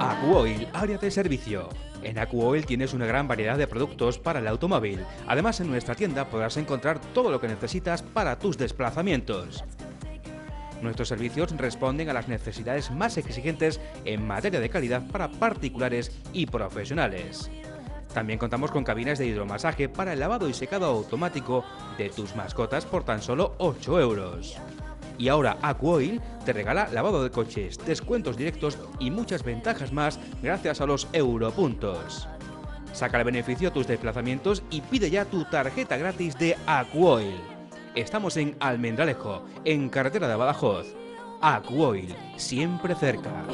Acuoil, área de servicio. En Acuoil tienes una gran variedad de productos para el automóvil. Además, en nuestra tienda podrás encontrar todo lo que necesitas para tus desplazamientos. Nuestros servicios responden a las necesidades más exigentes en materia de calidad para particulares y profesionales. También contamos con cabinas de hidromasaje para el lavado y secado automático de tus mascotas por tan solo 8 euros. Y ahora Aquoil te regala lavado de coches, descuentos directos y muchas ventajas más gracias a los europuntos. Saca el beneficio a tus desplazamientos y pide ya tu tarjeta gratis de Aquoil. Estamos en Almendralejo, en carretera de Badajoz. Aquoil, siempre cerca.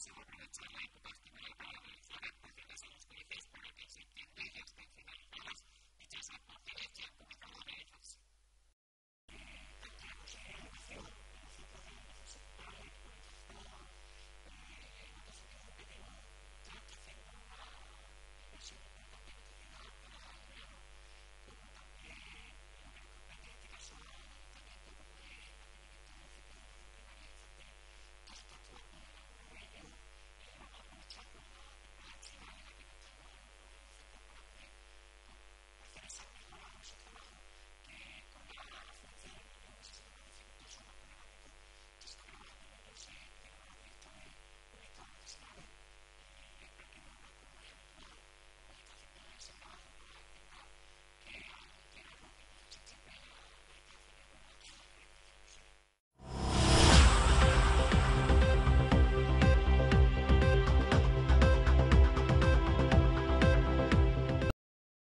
se va a aprovechar la época para realizar en los colegios para que se entienda y hasta